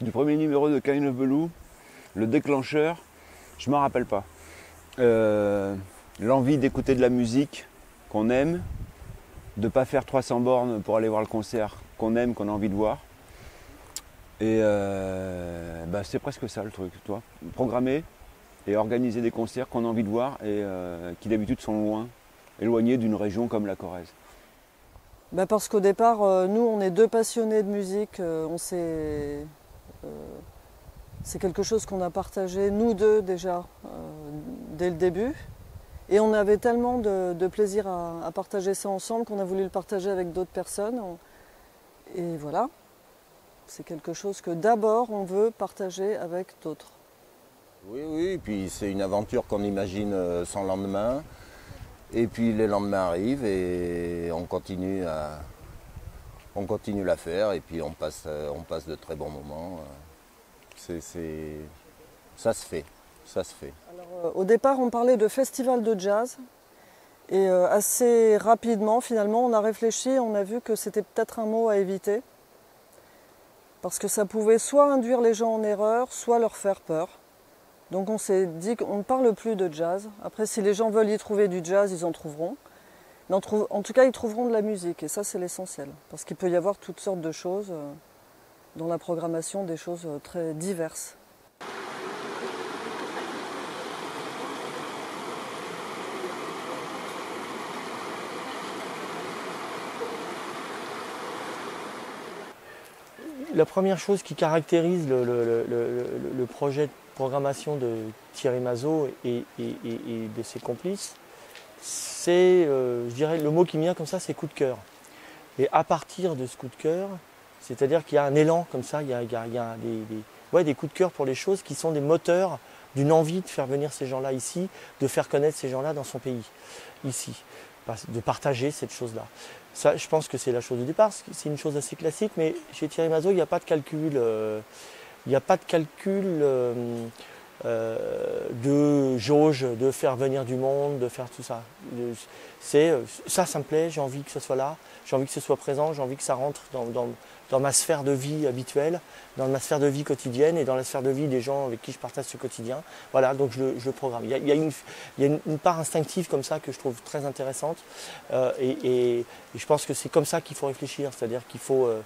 du premier numéro de Kind of le déclencheur, je m'en rappelle pas. Euh, l'envie d'écouter de la musique qu'on aime, de ne pas faire 300 bornes pour aller voir le concert qu'on aime, qu'on a envie de voir. Et euh, bah, c'est presque ça le truc, toi. Programmer et organiser des concerts qu'on a envie de voir et euh, qui d'habitude sont loin, éloignés d'une région comme la Corrèze. Bah, parce qu'au départ, nous, on est deux passionnés de musique. on s'est, c'est quelque chose qu'on a partagé, nous deux déjà, dès le début. Et on avait tellement de, plaisir à, partager ça ensemble qu'on a voulu le partager avec d'autres personnes. Et voilà, c'est quelque chose que d'abord on veut partager avec d'autres. Oui, oui, et puis c'est une aventure qu'on imagine euh, sans lendemain. Et puis les lendemains arrivent et on continue à, on continue la faire et puis on passe, euh, on passe de très bons moments. C'est, ça se fait, ça se fait. Euh, au départ, on parlait de festival de jazz. Et euh, assez rapidement, finalement, on a réfléchi, on a vu que c'était peut-être un mot à éviter. Parce que ça pouvait soit induire les gens en erreur, soit leur faire peur. Donc on s'est dit qu'on ne parle plus de jazz. Après, si les gens veulent y trouver du jazz, ils en trouveront. En, tout cas, ils trouveront de la musique. Et ça, c'est l'essentiel. Parce qu'il peut y avoir toutes sortes de choses euh, dans la programmation, des choses très diverses. la première chose qui caractérise le, projet de programmation de Thierry Mazot et, de ses complices, c'est, euh, je dirais, le mot qui me vient comme ça, c'est coup de cœur. Et à partir de ce coup de cœur, c'est-à-dire qu'il y a un élan comme ça, il y a, des, des coups de cœur pour les choses qui sont des moteurs d'une envie de faire venir ces gens-là ici, de faire connaître ces gens-là dans son pays, ici, de partager cette chose-là. Ça, je pense que c'est la chose du départ. C'est une chose assez classique, mais chez Thierry Mazot, il n'y a pas de calcul. Euh, il n'y a pas de calcul euh, de jauge, de faire venir du monde, de faire tout ça. C'est ça, ça me plaît. J'ai envie que ce soit là. J'ai envie que ce soit présent. J'ai envie que ça rentre dans, ma sphère de vie habituelle, dans ma sphère de vie quotidienne et dans la sphère de vie des gens avec qui je partage ce quotidien. Voilà, donc je le, programme. Il y, a, une, part instinctive comme ça que je trouve très intéressante euh, et, je pense que c'est comme ça qu'il faut réfléchir, c'est-à-dire qu'il euh,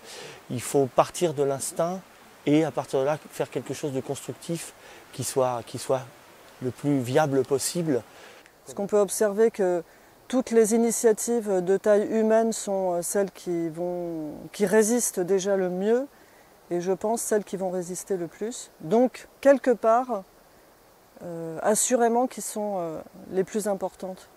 il faut partir de l'instinct et à partir de là faire quelque chose de constructif qui soit, qui soit le plus viable possible. Ce qu'on peut observer que toutes les initiatives de taille humaine sont euh, celles qui, vont, qui résistent déjà le mieux et je pense celles qui vont résister le plus. Donc, quelque part, euh, assurément qui sont euh, les plus importantes.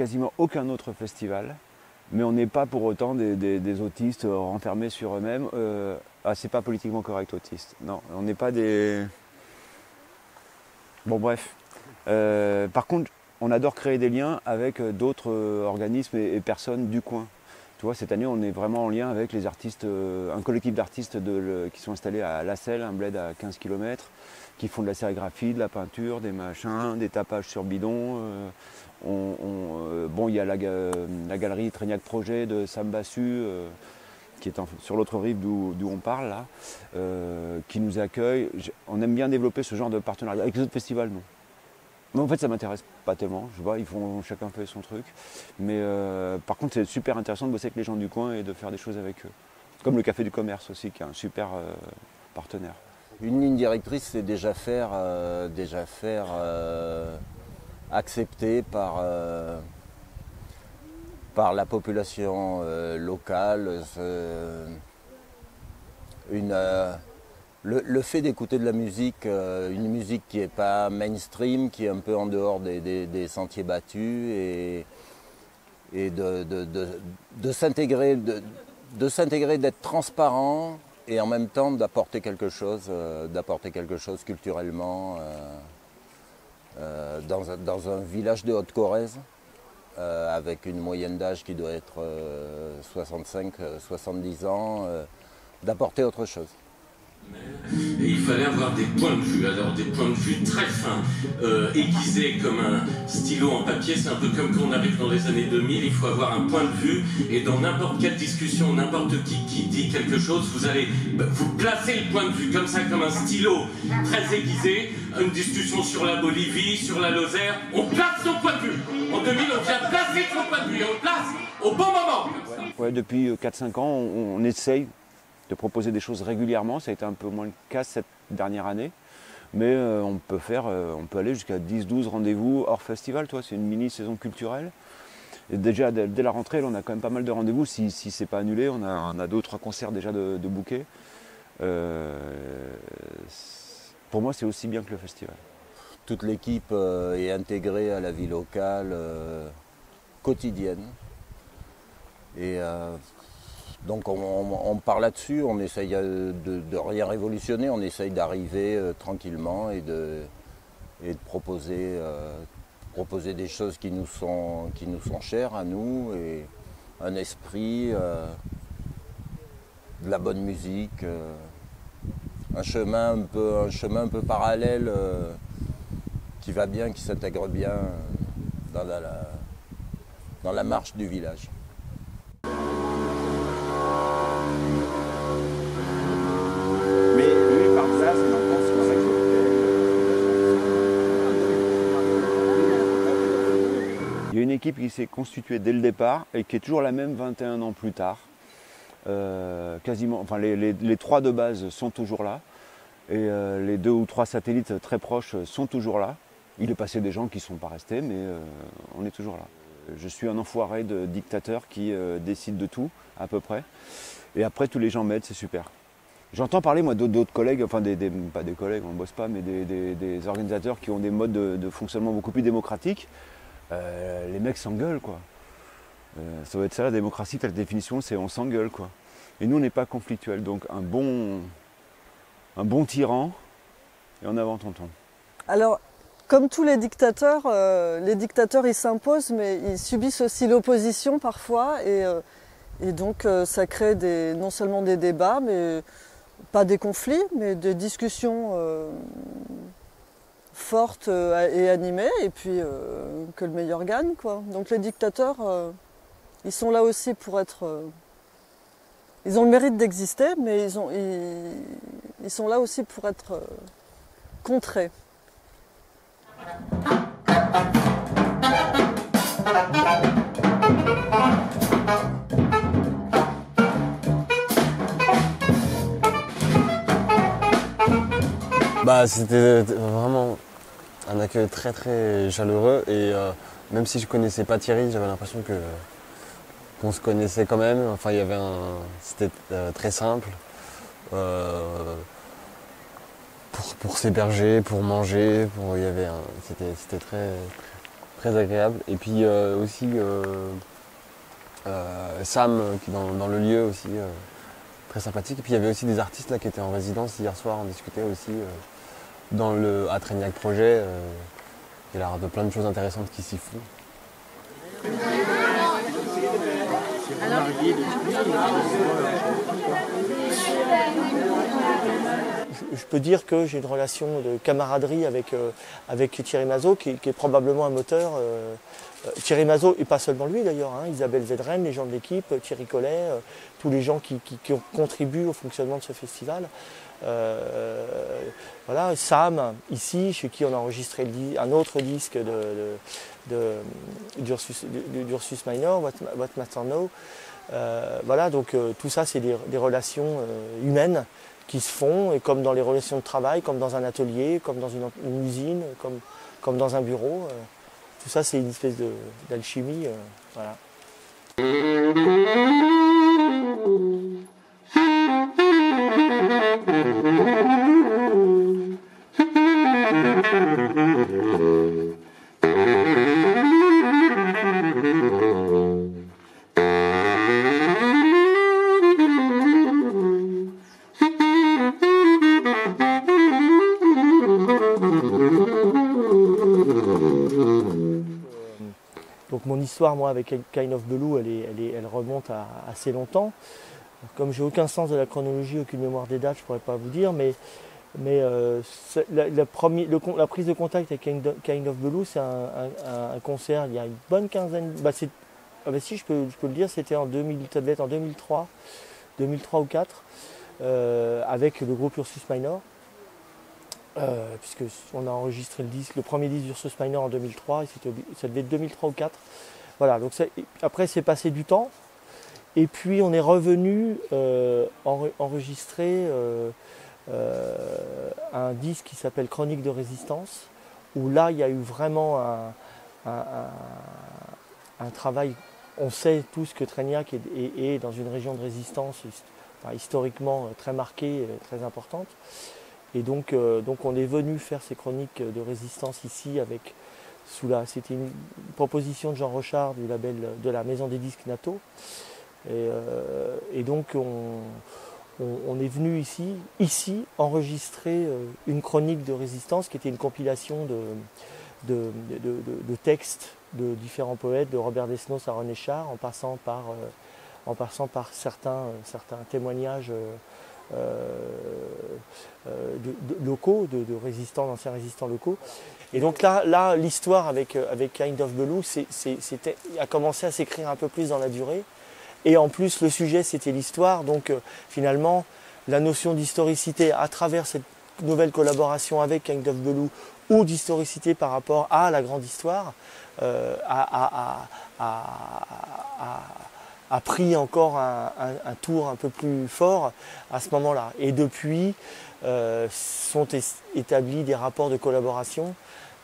Quasiment aucun autre festival, mais on n'est pas pour autant des, autistes renfermés sur eux-mêmes. Euh, ah, c'est pas politiquement correct, autiste. Non, on n'est pas des. Bon, bref. Euh, par contre, on adore créer des liens avec d'autres organismes et, personnes du coin. Tu vois, cette année, on est vraiment en lien avec les artistes, euh, un collectif d'artistes qui sont installés à La Selle, un bled à 15 km, qui font de la sérigraphie, de la peinture, des machins, des tapages sur bidon. Euh, bon, il y a la, galerie Trégnac Projet de Sam Bassu, euh, qui est sur l'autre rive d'où on parle euh, qui nous accueille. On aime bien développer ce genre de partenariat. Avec les autres festivals, non. Mais en fait, ça m'intéresse pas tellement. Je vois, ils font chacun fait son truc. Mais par contre, c'est super intéressant de bosser avec les gens du coin et de faire des choses avec eux. Comme le Café du Commerce aussi, qui est un super partenaire. Une ligne directrice, c'est déjà faire, déjà faire accepté par, euh, par la population euh, locale. Une, euh, le, fait d'écouter de la musique, une musique qui n'est pas mainstream, qui est un peu en dehors des, sentiers battus et, de, de, s'intégrer, d'être transparent et en même temps d'apporter quelque chose, euh, d'apporter quelque chose culturellement un, dans, un, village de Haute-Corrèze, avec une moyenne d'âge qui doit être 65-70 ans, d'apporter autre chose. Et il fallait avoir des points de vue, alors des points de vue très fins, euh, aiguisés comme un stylo en papier, c'est un peu comme quand on arrive dans les années 2000, il faut avoir un point de vue, et dans n'importe quelle discussion, n'importe qui qui dit quelque chose, vous allez bah, vous placer le point de vue comme ça, comme un stylo très aiguisé, une discussion sur la Bolivie, sur la Lozère, on place son point de vue. En 2000, on vient placer son point de vue, et on le place au bon moment. Ouais, depuis 4-5 ans, on, on essaye de proposer des choses régulièrement. Ça a été un peu moins le cas cette dernière année. Mais euh, on peut faire, euh, on peut aller jusqu'à 10-12 rendez-vous hors festival, toi, c'est une mini saison culturelle. Et déjà dès, la rentrée, on a quand même pas mal de rendez-vous. Si, si c'est pas annulé, on a, on a deux trois concerts déjà de, de bouquets. Euh, pour moi, c'est aussi bien que le festival. Toute l'équipe est intégrée à la vie locale quotidienne. Et donc on, part là-dessus, on essaye de, de, rien révolutionner, on essaye d'arriver euh, tranquillement et de, euh, proposer des choses qui nous, sont, chères à nous, et un esprit, euh, de la bonne musique, un, chemin un, peu, un chemin un peu parallèle qui va bien, qui s'intègre bien dans la marche du village. Une équipe qui s'est constituée dès le départ et qui est toujours la même 21 ans plus tard. Euh, quasiment, enfin les, trois de base sont toujours là et euh, les deux ou trois satellites très proches sont toujours là. Il est passé des gens qui ne sont pas restés, mais euh, on est toujours là. Je suis un enfoiré de dictateur qui décide de tout, à peu près. Et après, tous les gens m'aident, c'est super. J'entends parler, moi, d'autres collègues, enfin, des, pas des collègues, on ne bosse pas, mais des, organisateurs qui ont des modes de fonctionnement beaucoup plus démocratiques. Euh, les mecs s'engueulent, quoi. Euh, ça va être ça la démocratie, telle définition, c'est on s'engueule, quoi. Et nous, on n'est pas conflictuel. Donc, un bon, un bon tyran, et en avant, tonton. Alors, comme tous les dictateurs, euh, les dictateurs, ils s'imposent, mais ils subissent aussi l'opposition parfois. Et, et donc, ça crée des, non seulement des débats, mais pas des conflits, mais des discussions forte euh, et animée, et puis euh, que le meilleur gagne. Quoi. Donc les dictateurs, euh, ils sont là aussi pour être... ils ont le mérite d'exister, mais ils, ont, ils, sont là aussi pour être contrés. Bah c'était vraiment un accueil très très chaleureux et euh, même si je connaissais pas Thierry, j'avais l'impression que qu'on se connaissait quand même. Enfin, il y avait un, c'était euh, très simple euh, pour, s'héberger, pour manger, pour il y avait c'était c'était très très agréable. Et puis aussi Sam dans, dans, le lieu aussi très sympathique. Et puis il y avait aussi des artistes là qui étaient en résidence hier soir, on discutait aussi dans le Atreniac Projet. Euh, il y a plein de choses intéressantes qui s'y font. Je peux dire que j'ai une relation de camaraderie avec, euh, avec Thierry Mazot, qui, est probablement un moteur. Euh, Thierry Mazot, et pas seulement lui d'ailleurs, hein, Isabelle Zedren, les gens de l'équipe, Thierry Collet, tous les gens qui, qui, ont contribué au fonctionnement de ce festival. Euh, voilà, Sam, ici, chez qui on a enregistré un autre disque de, d'Ursus, Minor, What, Master Know. Euh, voilà, donc euh, tout ça, c'est des, relations humaines qui se font, comme dans les relations de travail, comme dans un atelier, comme dans une, usine, comme, comme dans un bureau. tout ça, c'est une espèce d'alchimie. voilà. Donc mon histoire, moi, avec Kind of Blue, elle, est, elle, est, elle remonte à assez longtemps. Comme j'ai aucun sens de la chronologie, aucune mémoire des dates, je ne pourrais pas vous dire, mais, euh, la, prise de contact avec Kind of, Blue, c'est un, concert il y a une bonne quinzaine. Bah ah bah si, je peux, le dire, c'était en 2000, ça devait être en 2003, 2003 ou 2004, euh, avec le groupe Ursus Minor. Euh, puisque on a enregistré le disque, le premier disque d'Ursus Minor en 2003, et ça devait être 2003 ou 2004. Voilà, donc après c'est passé du temps, et puis on est revenu euh, en, enregistrer euh, euh, un disque qui s'appelle Chronique de résistance, où là il y a eu vraiment un, un, un, travail. On sait tous que Trégnac est, est, dans une région de résistance historiquement très marquée, très importante. Et donc, euh, donc on est venu faire ces chroniques de résistance ici avec sous la. C'était une proposition de Jean Rochard du label de la maison des disques NATO. Et, euh, et donc on, est venu ici, ici enregistrer euh, une chronique de résistance qui était une compilation de, de, textes de différents poètes, de Robert Desnos à René Char, en passant par, euh, en passant par certains, certains témoignages locaux, de, résistants, d'anciens résistants locaux. Et donc là, là l'histoire avec, avec Kind of Belou a commencé à s'écrire un peu plus dans la durée. Et en plus, le sujet, c'était l'histoire. Donc finalement, la notion d'historicité à travers cette nouvelle collaboration avec Kind of Belou ou d'historicité par rapport à la grande histoire euh, a, pris encore un, tour un peu plus fort à ce moment-là. Et depuis, euh, sont établis des rapports de collaboration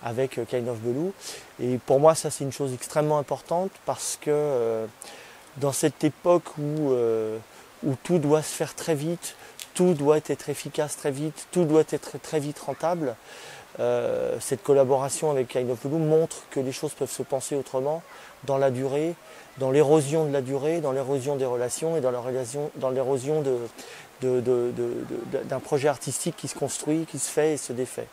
avec Kind of Belou. Et pour moi, ça, c'est une chose extrêmement importante parce que euh, dans cette époque où, euh, où tout doit se faire très vite, tout doit être efficace très vite, tout doit être très vite rentable, euh, cette collaboration avec Kind montre que les choses peuvent se penser autrement dans la durée, dans l'érosion de la durée, dans l'érosion des relations et dans l'érosion de, de, de, d'un projet artistique qui se construit, qui se fait et se défait.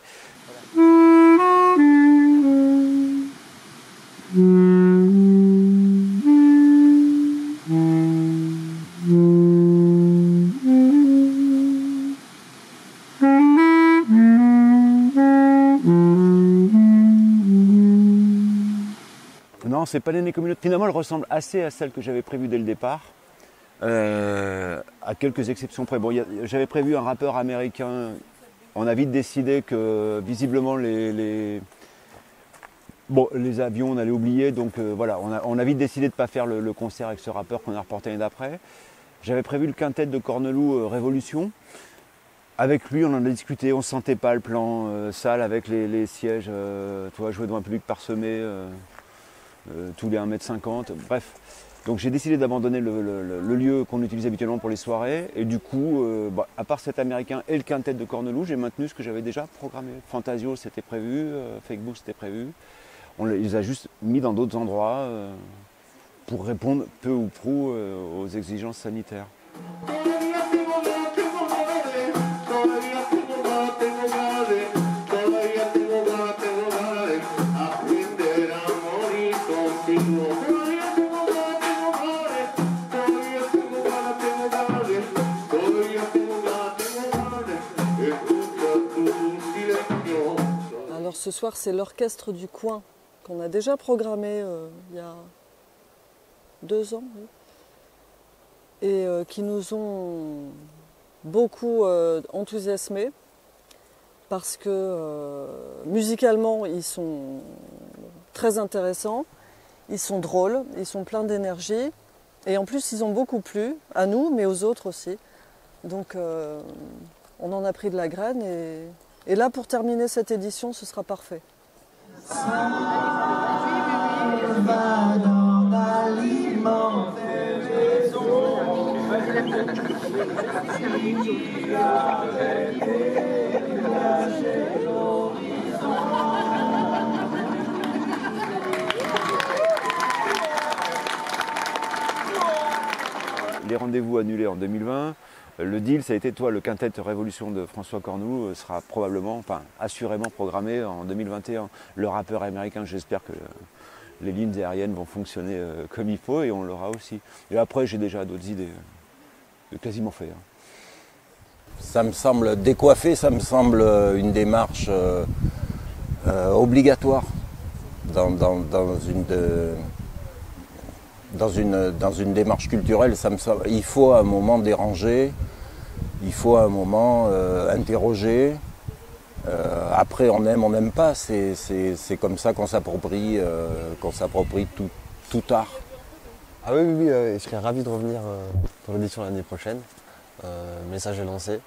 C'est pas l'aînée communauté. Finalement, elle ressemble assez à celle que j'avais prévue dès le départ, euh, à quelques exceptions près. Bon, j'avais prévu un rappeur américain. On a vite décidé que visiblement les, bon, les avions, on allait oublier. Donc euh, voilà, on a, vite décidé de ne pas faire le, concert avec ce rappeur qu'on a reporté l'année d'après. J'avais prévu le quintet de Cornelou euh, Révolution. Avec lui, on en a discuté, on ne sentait pas le plan salle avec les, les sièges, euh, toi, jouer devant un public parsemé. Euh, tous les 1m50, bref. Donc j'ai décidé d'abandonner le, lieu qu'on utilise habituellement pour les soirées. Et du coup, euh, bah, à part cet américain et le quintet de Cornelou, j'ai maintenu ce que j'avais déjà programmé. Fantasio, c'était prévu, euh, Fakebook, c'était prévu. On les a juste mis dans d'autres endroits euh, pour répondre peu ou prou aux exigences sanitaires. C'est l'orchestre du coin qu'on a déjà programmé euh, il y a deux ans et euh, qui nous ont beaucoup euh, enthousiasmés parce que musicalement ils sont très intéressants, ils sont drôles, ils sont pleins d'énergie et en plus ils ont beaucoup plu à nous mais aux autres aussi. Donc on en a pris de la graine et et là, pour terminer cette édition, ce sera parfait. Les rendez-vous annulés en 2020, le deal, ça a été, toi, le quintet Révolution de François Cornou euh, sera probablement, enfin, assurément programmé en 2021. Le rappeur américain, j'espère que les lignes aériennes vont fonctionner euh, comme il faut et on l'aura aussi. Et après, j'ai déjà d'autres idées. euh, quasiment fait. hein. Ça me semble décoiffé, ça me semble une démarche obligatoire dans- dans une, de- dans, une, dans une démarche culturelle. Ça me il faut à un moment déranger, il faut à un moment euh, interroger. Euh, après, on aime, on n'aime pas. C'est comme ça qu'on s'approprie euh, qu'on s'approprie tout, tout art. Ah oui, oui, oui, je serais ravi de revenir pour l'édition l'année prochaine. Message est lancé.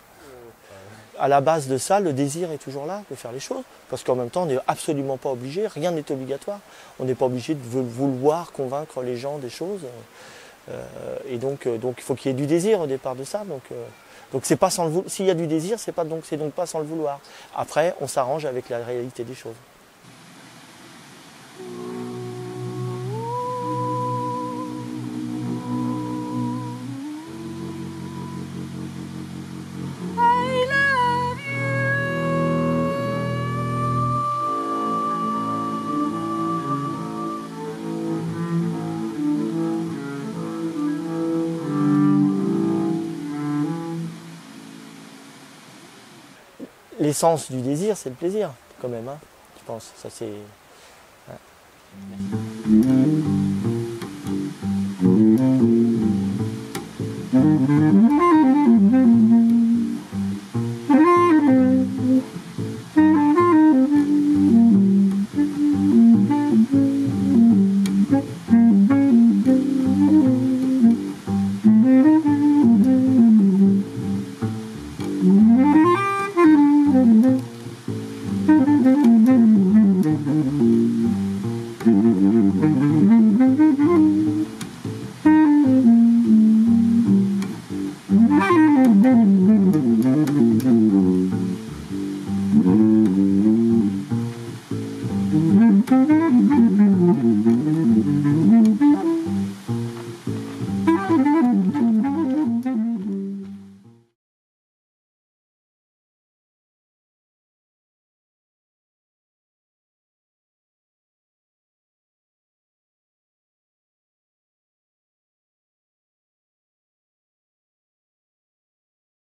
À la base de ça, le désir est toujours là de faire les choses. Parce qu'en même temps, on n'est absolument pas obligé, rien n'est obligatoire. On n'est pas obligé de vou- vouloir convaincre les gens des choses. Euh, et donc, euh, donc, il faut qu'il y ait du désir au départ de ça. Donc, euh, S'il y a du désir, c'est pas c'est donc pas sans le vouloir. Après, on s'arrange avec la réalité des choses. L'essence du désir, c'est le plaisir, quand même. Hein, je pense. Ça, c'est. Thank